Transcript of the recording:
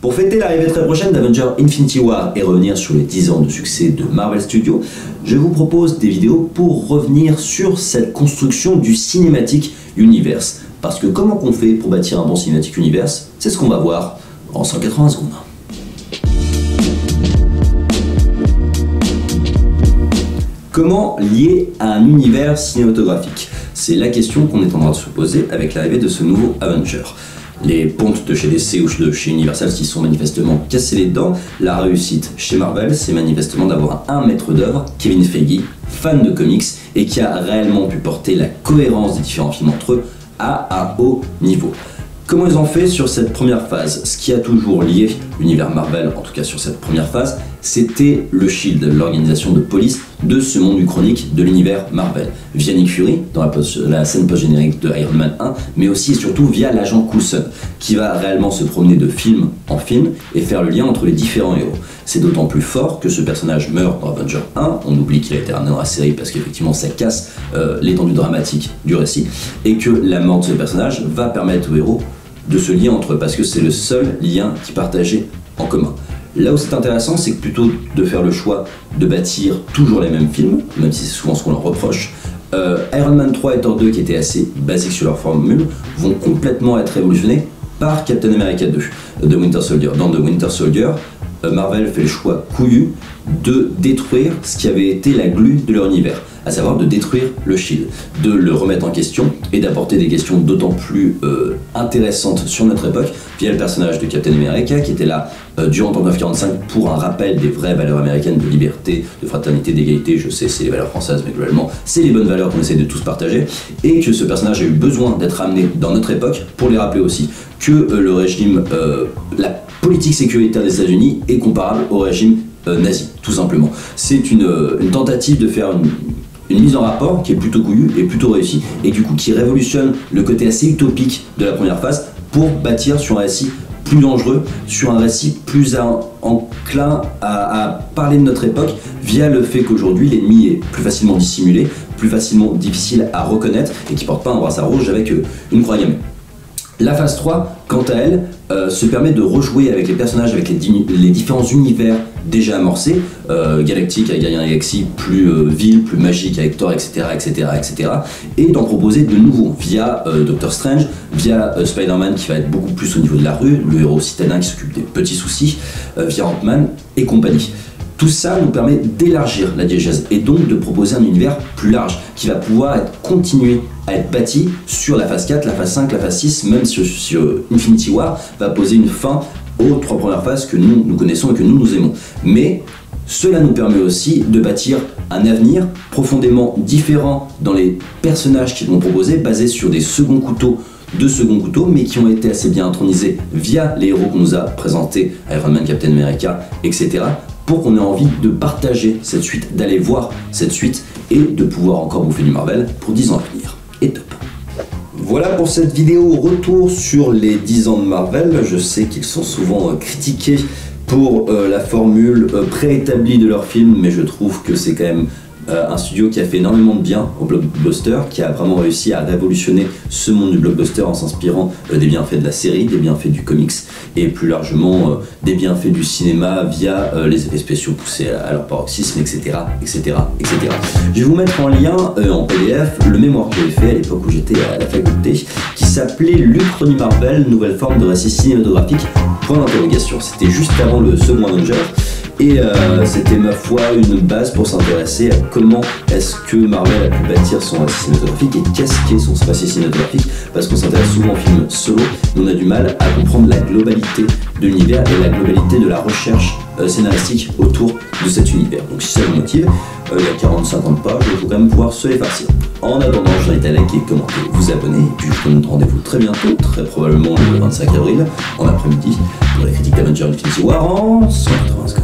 Pour fêter l'arrivée très prochaine d'Avenger Infinity War et revenir sur les 10 ans de succès de Marvel Studios, je vous propose des vidéos pour revenir sur cette construction du cinématique universe. Parce que comment qu'on fait pour bâtir un bon cinématique universe C'est ce qu'on va voir en 180 secondes. Comment lier à un univers cinématographique? C'est la question qu'on est en train de se poser avec l'arrivée de ce nouveau Avenger les pontes de chez DC ou de chez Universal s'y sont manifestement cassés les dents. La réussite chez Marvel, c'est manifestement d'avoir un maître d'œuvre, Kevin Feige, fan de comics, et qui a réellement pu porter la cohérence des différents films entre eux à un haut niveau. Comment ils ont fait sur cette première phase? Ce qui a toujours lié l'univers Marvel, en tout cas sur cette première phase, c'était le Shield, l'organisation de police de ce monde du chronique de l'univers Marvel. Via Nick Fury, dans la, scène post-générique de Iron Man 1, mais aussi et surtout via l'agent Coulson, qui va réellement se promener de film en film et faire le lien entre les différents héros. C'est d'autant plus fort que ce personnage meurt dans Avenger 1, on oublie qu'il a été ramené dans la série parce qu'effectivement ça casse euh, l'étendue dramatique du récit, et que la mort de ce personnage va permettre aux héros de ce lien entre eux, parce que c'est le seul lien qui partageait en commun. Là où c'est intéressant, c'est que plutôt de faire le choix de bâtir toujours les mêmes films, même si c'est souvent ce qu'on leur reproche, euh, Iron Man 3 et Thor 2, qui étaient assez basiques sur leur formule, vont complètement être révolutionnés par Captain America 2 de Winter Soldier. Dans The Winter Soldier, euh, Marvel fait le choix couillu de détruire ce qui avait été la glu de leur univers à savoir de détruire le Shield, de le remettre en question et d'apporter des questions d'autant plus euh, intéressantes sur notre époque via le personnage de Captain America qui était là euh, durant 1945 pour un rappel des vraies valeurs américaines de liberté, de fraternité, d'égalité. Je sais, c'est les valeurs françaises, mais globalement, c'est les bonnes valeurs qu'on essaie de tous partager et que ce personnage a eu besoin d'être amené dans notre époque pour les rappeler aussi que euh, le régime, la politique sécuritaire des États-Unis est comparable au régime nazi, tout simplement. C'est une, une, tentative de faire une, une mise en rapport qui est plutôt couillue et plutôt réussie, et du coup qui révolutionne le côté assez utopique de la première phase pour bâtir sur un récit plus dangereux, sur un récit plus enclin à, parler de notre époque via le fait qu'aujourd'hui l'ennemi est plus facilement dissimulé, plus facilement difficile à reconnaître et qui porte pas un brassard rouge avec euh, une croix gammée. La phase 3, quant à elle, euh, se permet de rejouer avec les personnages, avec les, différents univers déjà amorcés, euh, Galactique avec Guardian Galaxy, plus euh, ville, plus magique avec Thor, etc., etc., etc., et d'en proposer de nouveaux via Doctor Strange, via Spider-Man qui va être beaucoup plus au niveau de la rue, le héros citadin qui s'occupe des petits soucis, via Ant-Man et compagnie. Tout ça nous permet d'élargir la diégèse et donc de proposer un univers plus large qui va pouvoir être, continuer à être bâti sur la phase 4, la phase 5, la phase 6, même sur, Infinity War va poser une fin aux trois premières phases que nous, nous connaissons et que nous nous aimons. Mais cela nous permet aussi de bâtir un avenir profondément différent dans les personnages qu'ils vont proposer, basés sur des seconds couteaux de seconds couteaux, mais qui ont été assez bien intronisés via les héros qu'on nous a présentés, Iron Man, Captain America, etc qu'on ait envie de partager cette suite, d'aller voir cette suite et de pouvoir encore bouffer du Marvel pour 10 ans à venir. Et top. Voilà pour cette vidéo retour sur les 10 ans de Marvel. Je sais qu'ils sont souvent euh, critiqués pour euh, la formule euh, préétablie de leur film, mais je trouve que c'est quand même un studio qui a fait énormément de bien au blockbuster, qui a vraiment réussi à révolutionner ce monde du blockbuster en s'inspirant euh, des bienfaits de la série, des bienfaits du comics et plus largement euh, des bienfaits du cinéma via les effets spéciaux poussés à, leur paroxysme, etc., etc., etc. Je vais vous mettre en lien en PDF le mémoire que j'avais fait à l'époque où j'étais à la faculté, qui s'appelait L'Uchronie Marvel, nouvelle forme de récit cinématographique. Point d'interrogation. C'était juste avant le second Avenger. Et euh, c'était ma foi une base pour s'intéresser à comment est-ce que Marvel a pu bâtir son récit cinématographique et qu'est-ce qu'est son récit cinématographique parce qu'on s'intéresse souvent aux films solo, mais on a du mal à comprendre la globalité de l'univers et la globalité de la recherche euh, scénaristique autour de cet univers. Donc si ça vous motive, euh, il y a 40-50 pages, il faut quand même pouvoir se les farcir. En attendant, je vous invite à liker, commenter, vous abonner, et puis je vous donne rendez-vous très bientôt, très probablement le 25 avril, en après-midi, pour la critique d'Avenger Infinity War en 180 secondes.